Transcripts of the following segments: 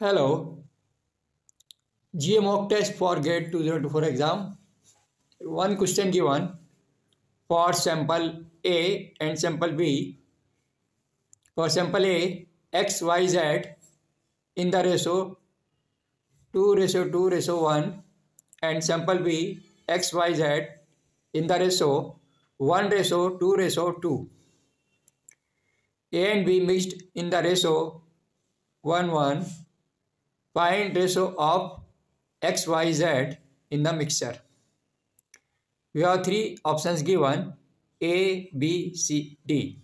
Hello ji mock test for GATE two zero two four exam one question की one for sample A and sample B for sample A X Y Z in the ratio two ratio two ratio one and sample B X Y Z in the ratio one ratio two ratio two A and B mixed in the ratio one one Find ratio of x, y, z in the mixture. We have three options given A, B, C, D.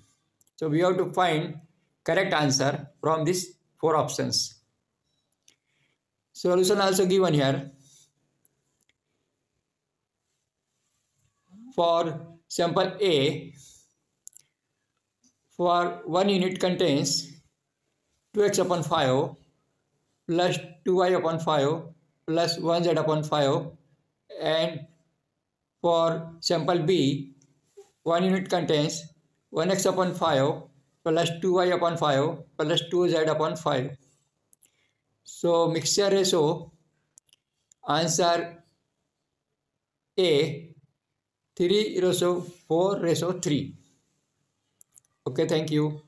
So we have to find correct answer from these four options. Solution also given here. For sample A, for 1 unit contains 2x upon 5 plus 2y upon 5 plus 1z upon 5 and for sample B 1 unit contains 1x upon 5 plus 2y upon 5 plus 2z upon 5. So mixture ratio answer A 3 ratio 4 ratio 3. Okay, thank you.